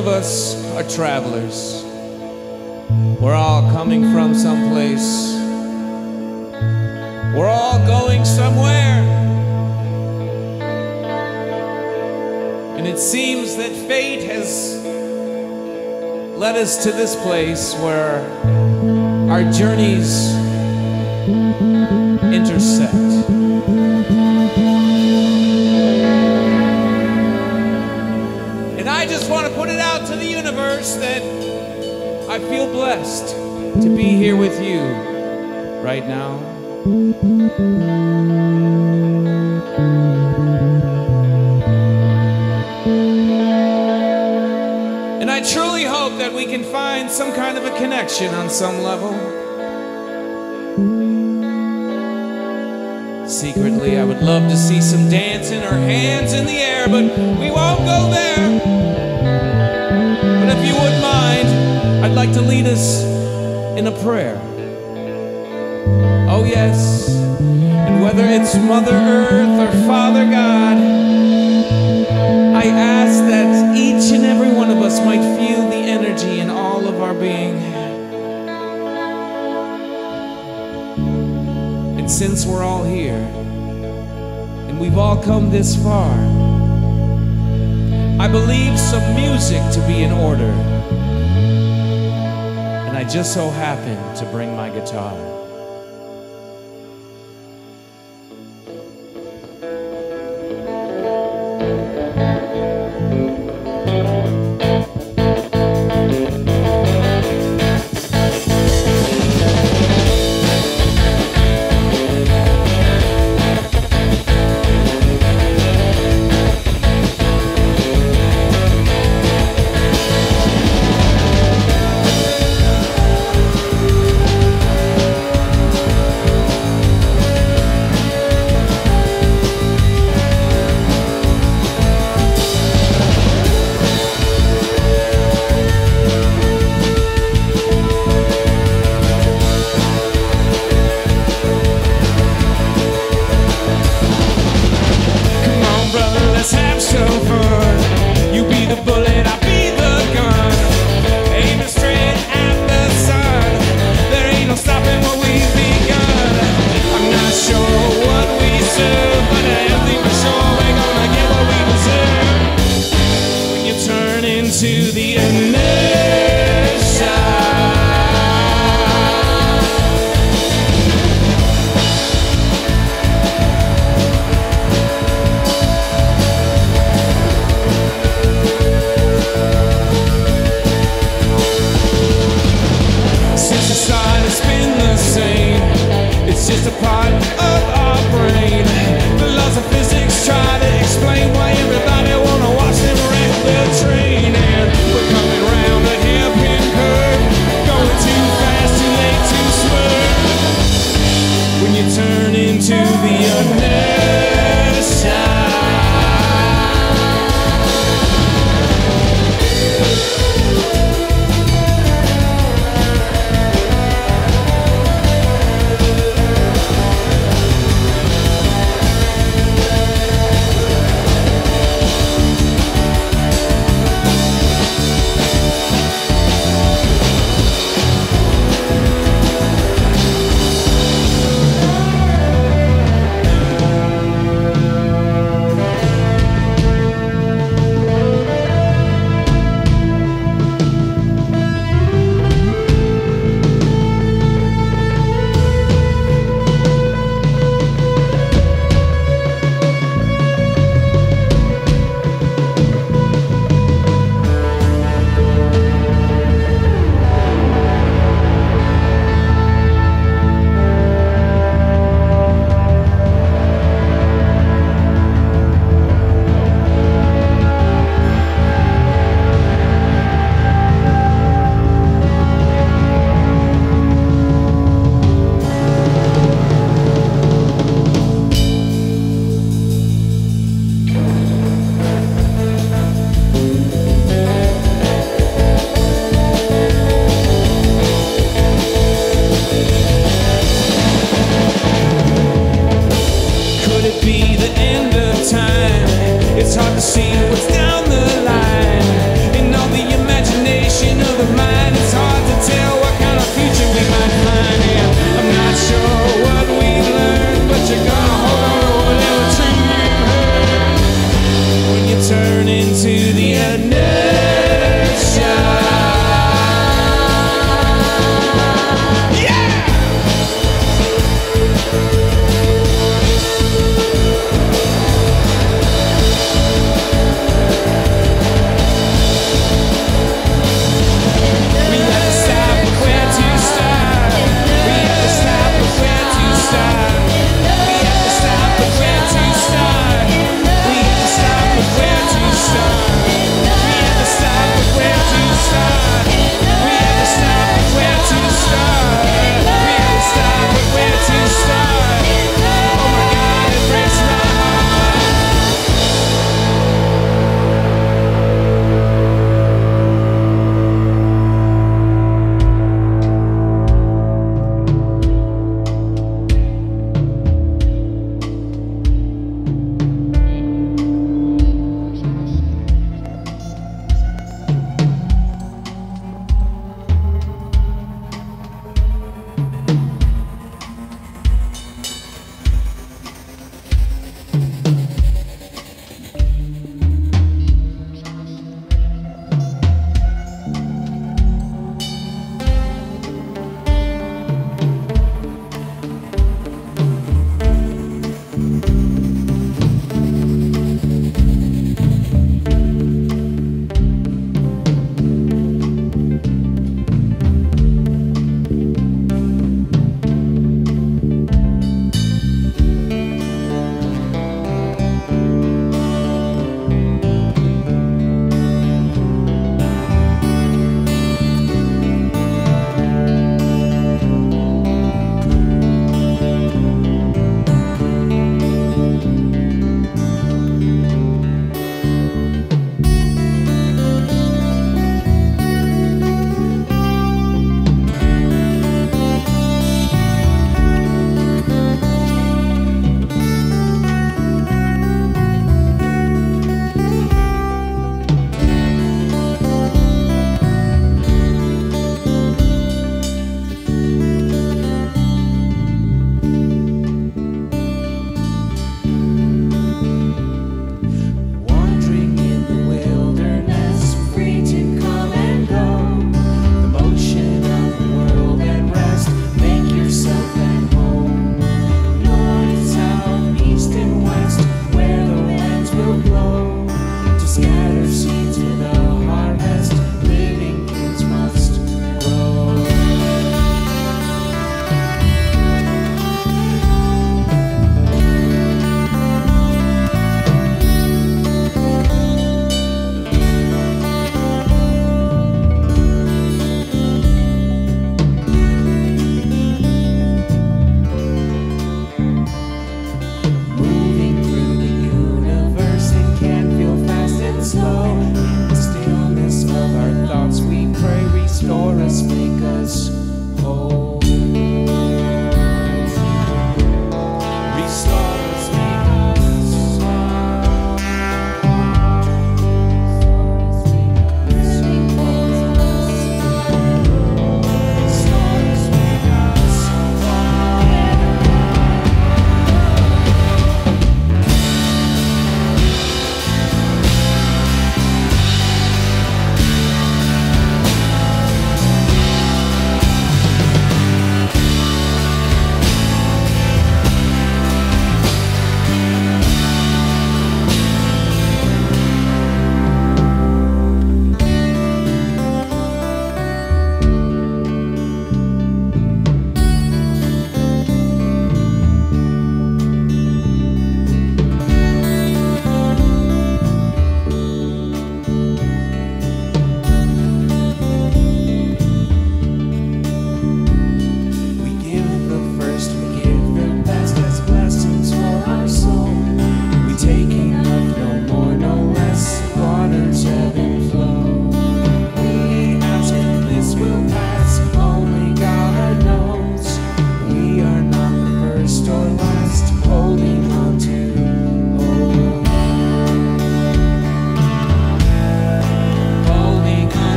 of us are travelers. We're all coming from someplace. We're all going somewhere. And it seems that fate has led us to this place where our journeys intersect. Universe that I feel blessed to be here with you right now. And I truly hope that we can find some kind of a connection on some level. Secretly, I would love to see some dancing or hands in the air, but we won't go there. Like to lead us in a prayer. Oh, yes. And whether it's Mother Earth or Father God, I ask that each and every one of us might feel the energy in all of our being. And since we're all here, and we've all come this far, I believe some music to be in order. I just so happened to bring my guitar.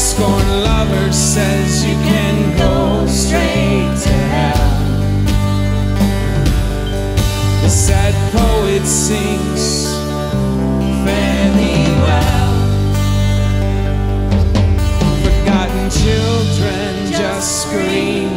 scorned lover says you can go straight to hell. The sad poet sings fairly well. Forgotten children just scream.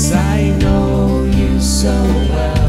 Cause I know you so well.